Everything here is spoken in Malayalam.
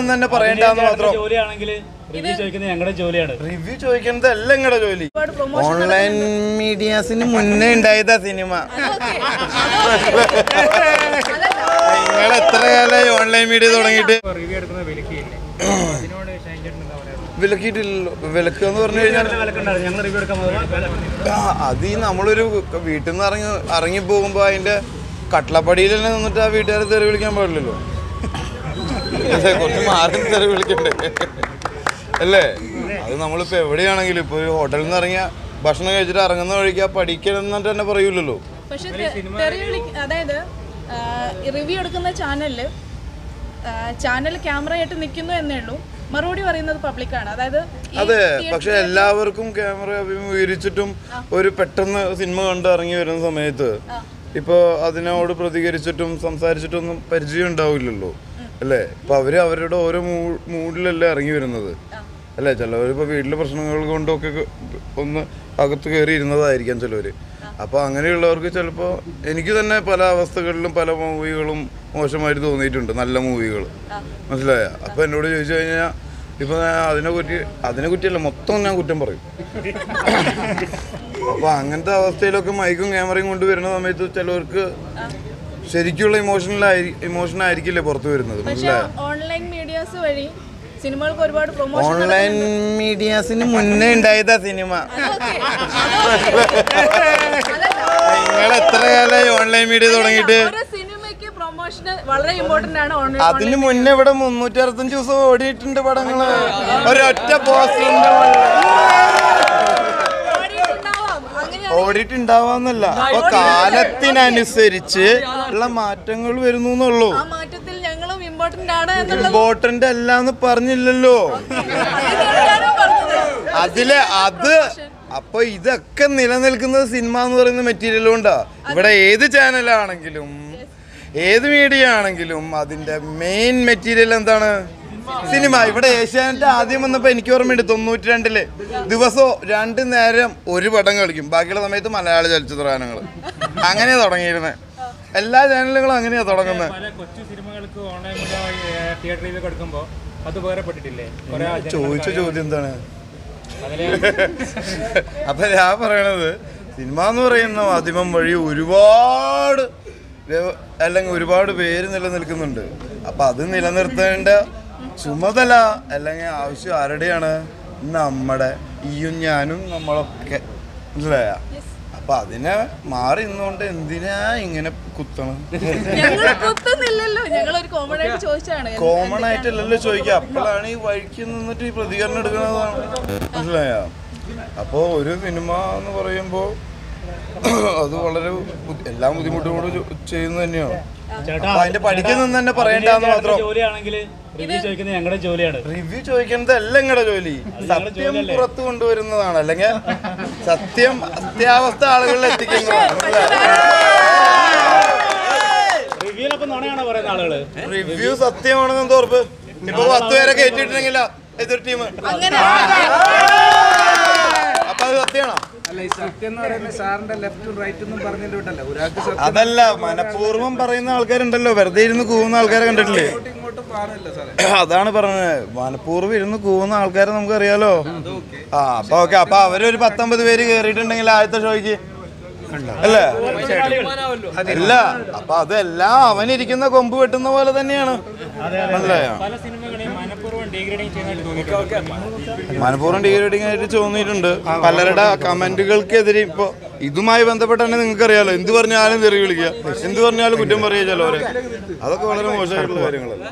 നിന്ന് തന്നെ പറയണ്ടെന്ന് മാത്രം. ജോലിയാണെങ്കിൽ റിവ്യൂ ചോദിക്കുന്നത് ഞങ്ങളുടെ ജോലിയാണ്. റിവ്യൂ ചോദിക്കുന്നത് അല്ല ഞങ്ങളുടെ ജോലി ഓൺലൈൻ മീഡിയാസിന് മുന്നേ ഉണ്ടായതാ സിനിമ. നിങ്ങൾ എത്ര കാലമായി ഓൺലൈൻ മീഡിയ തുടങ്ങിയിട്ട്? റിവ്യൂ എടുക്കുന്ന വിലക്കിയില്ലേ? അതിനോട് ഷൈൻ ചേട്ടൻ എന്താ പറയുക വിലക്കിയിട്ടില്ലല്ലോ. വിലക്ക് എന്ന് പറഞ്ഞു കഴിഞ്ഞാൽ വിലക്കുണ്ടായിരുന്നു. ഞങ്ങൾ റിവ്യൂ എടുക്കാൻ പോകുന്നത് ആ, അത് ഈ നമ്മളൊരു വീട്ടിൽ നിന്ന് ഇറങ്ങി ഇറങ്ങി പോകുമ്പോൾ അതിന്റെ കട്ടളപ്പടിയിൽ തന്നെ നിന്നിട്ട് ആ വീട്ടുകാരെ തെറി വിളിക്കാൻ പാടില്ലല്ലോ. അല്ലേ കുറച്ച് മാറി തെറി വിളിക്കണ്ടേ? അല്ലേ? അത് നമ്മളിപ്പോൾ എവിടെയാണെങ്കിലും ഇപ്പോൾ ഒരു ഹോട്ടലിൽ നിന്ന് ഇറങ്ങിയ ഭക്ഷണം കഴിച്ചിട്ട് ഇറങ്ങുന്ന വഴിക്ക് ആ പഠിക്കണം എന്നിട്ട് തന്നെ പറയൂലല്ലോ. പക്ഷെ അതായത് റിവ്യൂ എടുക്കുന്ന ചാനലിൽ ചാനൽ ക്യാമറ ആയിട്ട് നിൽക്കുന്നു എന്നേ ഉള്ളൂ. മറുപടി പറയുന്നത് പബ്ലിക്കാണ് അതായത് അതെ പക്ഷെ എല്ലാവർക്കും ക്യാമറ അഭിമുഖീകരിച്ചിട്ടും ഒരു പെട്ടെന്ന് സിനിമ കണ്ട് ഇറങ്ങി വരുന്ന സമയത്ത് ഇപ്പോ അതിനോട് പ്രതികരിച്ചിട്ടും സംസാരിച്ചിട്ടും സംസാരിച്ചിട്ടൊന്നും പരിചയം ഉണ്ടാവില്ലല്ലോ. അല്ലേ? ഇപ്പൊ അവർ അവരുടെ ഓരോ മൂഡിലല്ലേ ഇറങ്ങി വരുന്നത്. അല്ലേ? ചിലവരിപ്പോ വീട്ടിലെ പ്രശ്നങ്ങൾ കൊണ്ടൊക്കെ ഒന്ന് അകത്ത് കയറി ഇരുന്നതായിരിക്കാം ചിലവര്. അപ്പൊ അങ്ങനെയുള്ളവർക്ക് ചിലപ്പോ എനിക്ക് തന്നെ പല അവസ്ഥകളിലും പല മൂവികളും മോശമായിട്ട് തോന്നിയിട്ടുണ്ട്. നല്ല മൂവികൾ മനസ്സിലായ? അപ്പൊ എന്നോട് ചോദിച്ചു കഴിഞ്ഞാൽ ഇപ്പൊ ഞാൻ അതിനെ കുറ്റി അതിനെ കുറ്റിയല്ല മൊത്തം ഞാൻ കുറ്റം പറയും. അപ്പൊ അങ്ങനത്തെ അവസ്ഥയിലൊക്കെ മൈക്കും ക്യാമറയും കൊണ്ടുവരുന്ന സമയത്ത് ചിലവർക്ക് ശരിക്കുള്ള ഇമോഷണൽ ഇമോഷൻ ആയിരിക്കില്ല പുറത്തു വരുന്നത്? ഓൺലൈൻ മീഡിയാസ് വഴി സിനിമകൾക്ക് ഒരുപാട് പ്രൊമോഷൻ ഓൺലൈൻ മീഡിയാസിന് മുന്നേ ഉണ്ടായതാ സിനിമ. നിങ്ങൾ എത്ര കാലമായി ഓൺലൈൻ മീഡിയ തുടങ്ങിയിട്ട്? അതിന് മുന്നേ ഇവിടെ മുന്നൂറ്റി അറുപത്തഞ്ച് ദിവസം ഓടിയിട്ടുണ്ട് പടങ്ങൾ. ഒരൊറ്റ പോസ്റ്ററിന്റെ ഓടിയിട്ടുണ്ടാവാന്നല്ല. അപ്പൊ കാലത്തിനനുസരിച്ച് ഉള്ള മാറ്റങ്ങൾ വരുന്നു എന്നുള്ളൂ. ആ മാറ്റത്തിൽ ഞങ്ങളും ഇമ്പോർട്ടന്റ് ആണ് എന്നുള്ളത് ഇമ്പോർട്ടന്റ് അല്ല എന്ന് പറഞ്ഞില്ലല്ലോ. തന്നെയാണ് ഞാനും പറഞ്ഞത്. അതിൽ അത് അപ്പൊ ഇതൊക്കെ നിലനിൽക്കുന്നത് സിനിമ എന്ന് പറയുന്ന മെറ്റീരിയൽ കൊണ്ടാ. ഇവിടെ ഏത് ചാനലാണെങ്കിലും ഏത് മീഡിയ ആണെങ്കിലും അതിന്റെ മെയിൻ മെറ്റീരിയൽ എന്താണ്? സിനിമ. ഇവിടെ ഏഷ്യാനെറ്റ് ആദ്യം വന്നപ്പോ എനിക്ക് ഓർമ്മയുണ്ട് തൊണ്ണൂറ്റി രണ്ടിൽ ദിവസവും രണ്ട് നേരം ഒരു പടം കളിക്കും. ബാക്കിയുള്ള സമയത്ത് മലയാള ചലച്ചിത്ര ഗാനങ്ങൾ അങ്ങനെയാ തുടങ്ങിയിരുന്നത് എല്ലാ ചാനലുകളും അങ്ങനെയാ തുടങ്ങുന്നത് ചോദിച്ച ചോദ്യം എന്താണ്? അപ്പൊ ഞാൻ പറയണത് സിനിമ എന്ന് പറയുന്ന മാധ്യമം വഴി ഒരുപാട് അല്ലെങ്കിൽ ഒരുപാട് പേര് നിലനിൽക്കുന്നുണ്ട്. അപ്പൊ അത് നിലനിർത്തേണ്ട ചുമതല അല്ലെങ്കിൽ ആവശ്യം ആരുടെയാണ്? നമ്മുടെ ഈയും ഞാനും നമ്മളൊക്കെ. മനസ്സിലായ? അപ്പൊ അതിനെ മാറി നിന്നുകൊണ്ട് എന്തിനാ ഇങ്ങനെ കുത്തണം? കോമൺ ആയിട്ട് ചോദിച്ചാണ് കോമൺ ആയിട്ടല്ലല്ലോ ചോദിക്കുക. അപ്പോഴാണ് ഈ വഴിക്ക് നിന്നിട്ട് ഈ പ്രതികരണം എടുക്കുന്നത് മനസ്സിലായ? അപ്പോൾ ഒരു സിനിമ എന്ന് പറയുമ്പോൾ അത് വളരെ എല്ലാം ബുദ്ധിമുട്ടും കൂടെ ചെയ്യുന്നത് തന്നെയാണ്. അപ്പൊ അതിന്റെ പഠിക്കുന്ന നിന്ന് തന്നെ പറയണ്ടെന്ന് മാത്രം. റിവ്യൂ ചോദിക്കുന്നത് ഞങ്ങളുടെ ജോലിയാണ്. റിവ്യൂ ചോദിക്കുന്നത് അല്ല ഞങ്ങളുടെ ജോലി സത്യം പുറത്തു കൊണ്ടുവരുന്നതാണ്. അല്ലെങ്കിൽ സത്യം അത്യാവസ്ഥ ആളുകളിൽ എത്തിക്കുന്നതാണ് റിവ്യൂ സത്യമാണെന്ന് എന്തോ ഉറപ്പ്. ഇപ്പൊ പത്ത് പേരെ കയറ്റിട്ടുണ്ടെങ്കിലോ എതിർ ടീം അങ്ങനെ. അപ്പൊ അത് സത്യമാണോ? അല്ല സത്യം എന്ന് പറയുന്നത് സാറിന്റെ ലെഫ്റ്റും റൈറ്റും ഒന്നും പറഞ്ഞിട്ട് വിട്ടല്ല. അതല്ല മനഃപൂർവം പറയുന്ന ആൾക്കാരുണ്ടല്ലോ. വെറുതെ ഇരുന്ന് കൂവുന്ന ആൾക്കാരെ കണ്ടിട്ടില്ലേ? അതാണ് പറഞ്ഞത്. മനഃപൂർവം ഇരുന്ന് കൂവുന്ന ആൾക്കാരെ നമുക്ക് അറിയാലോ ആ അപ്പൊ ഓക്കെ അപ്പൊ അവരൊരു പത്തൊമ്പത് പേര് കേറിയിട്ടുണ്ടെങ്കിൽ ആദ്യത്തെ ഷോയ്ക്ക്. അല്ലേ? ഇല്ല. അപ്പൊ അതെല്ലാം അവനിരിക്കുന്ന കൊമ്പ് വെട്ടുന്ന പോലെ തന്നെയാണ്. മനഃപൂർവം ഡീഗ്രേഡിംഗ് ആയിട്ട് തോന്നിയിട്ടുണ്ട്. പലരുടെ കമന്റുകൾക്കെതിരെ ഇപ്പൊ ഇതുമായി ബന്ധപ്പെട്ട് തന്നെ നിങ്ങൾക്ക് അറിയാലോ എന്ത് പറഞ്ഞാലും തെറി വിളിക്കുക എന്ത് പറഞ്ഞാലും കുറ്റം പറയുക ചിലവരെ. അതൊക്കെ വളരെ മോശമായിട്ടുള്ള കാര്യങ്ങളല്ല.